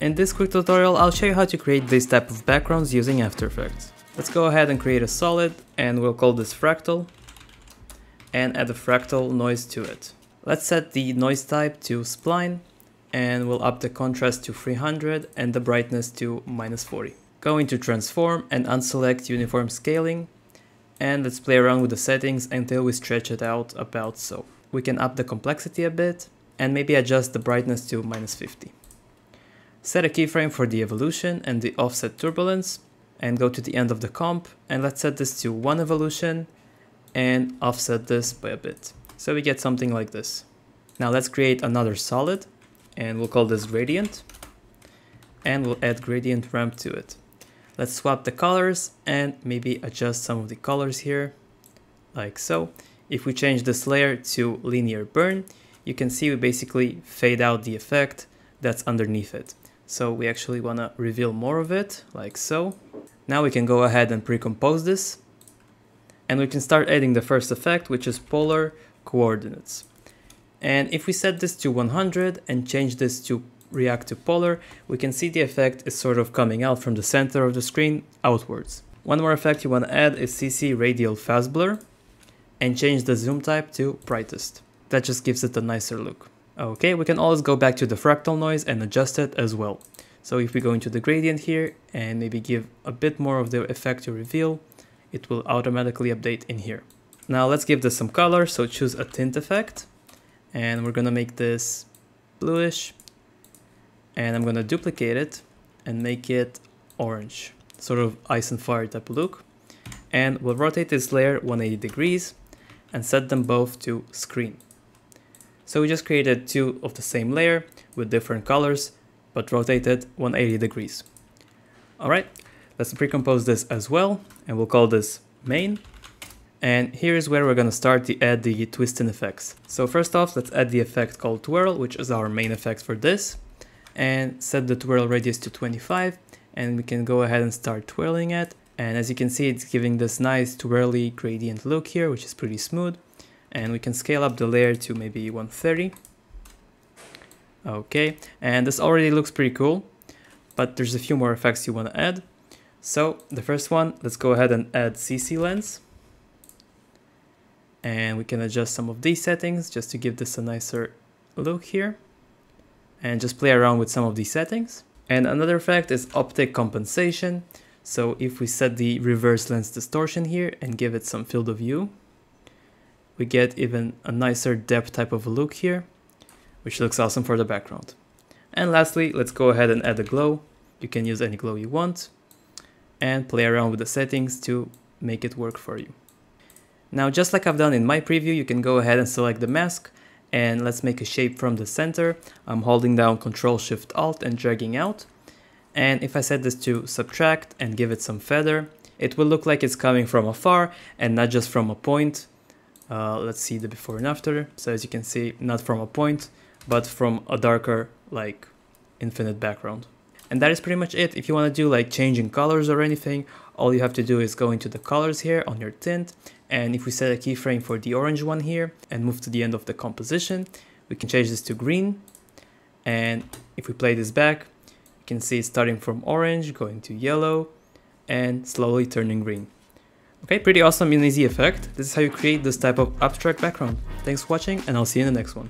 In this quick tutorial, I'll show you how to create this type of backgrounds using After Effects. Let's go ahead and create a solid and we'll call this fractal and add a fractal noise to it. Let's set the noise type to spline and we'll up the contrast to 300 and the brightness to minus 40. Go into transform and unselect uniform scaling and let's play around with the settings until we stretch it out about so. We can up the complexity a bit and maybe adjust the brightness to minus 50. Set a keyframe for the evolution and the offset turbulence and go to the end of the comp and let's set this to one evolution and offset this by a bit. So we get something like this. Now let's create another solid and we'll call this gradient and we'll add gradient ramp to it. Let's swap the colors and maybe adjust some of the colors here like so. If we change this layer to linear burn, you can see we basically fade out the effect that's underneath it. So we actually want to reveal more of it like so. Now we can go ahead and pre-compose this and we can start adding the first effect which is polar coordinates. And if we set this to 100 and change this to rect to polar, we can see the effect is sort of coming out from the center of the screen outwards. One more effect you want to add is CC radial fast blur and change the zoom type to brightest. That just gives it a nicer look. Okay, we can always go back to the fractal noise and adjust it as well. So if we go into the gradient here and maybe give a bit more of the effect to reveal, it will automatically update in here. Now let's give this some color, so choose a tint effect. And we're gonna make this bluish. And I'm gonna duplicate it and make it orange. Sort of ice and fire type look. And we'll rotate this layer 180 degrees and set them both to screen so we just created two of the same layer with different colors but rotated 180 degrees alright let's pre-compose this as well and we'll call this main and here's where we're gonna start to add the twisting effects. So first off, let's add the effect called twirl, which is our main effect for this. And set the twirl radius to 25. And we can go ahead and start twirling it. And as you can see, it's giving this nice twirly gradient look here, which is pretty smooth. And we can scale up the layer to maybe 130. Okay, and this already looks pretty cool, but there's a few more effects you want to add. So the first one, let's go ahead and add CC lens and we can adjust some of these settings just to give this a nicer look here and just play around with some of these settings. And another effect is optic compensation. So if we set the reverse lens distortion here and give it some field of view, we get even a nicer depth type of a look here, which looks awesome for the background. And lastly, let's go ahead and add a glow. You can use any glow you want and play around with the settings to make it work for you. Now, just like I've done in my preview, you can go ahead and select the mask and let's make a shape from the center. I'm holding down Control Shift Alt and dragging out. And if I set this to subtract and give it some feather, it will look like it's coming from afar and not just from a point. Uh, let's see the before and after. So as you can see, not from a point, but from a darker, like infinite background. And that is pretty much it. If you want to do like changing colors or anything, all you have to do is go into the colors here on your tint. And if we set a keyframe for the orange one here and move to the end of the composition, we can change this to green. And if we play this back, you can see starting from orange, going to yellow, and slowly turning green. Okay, pretty awesome and easy effect. This is how you create this type of abstract background. Thanks for watching, and I'll see you in the next one.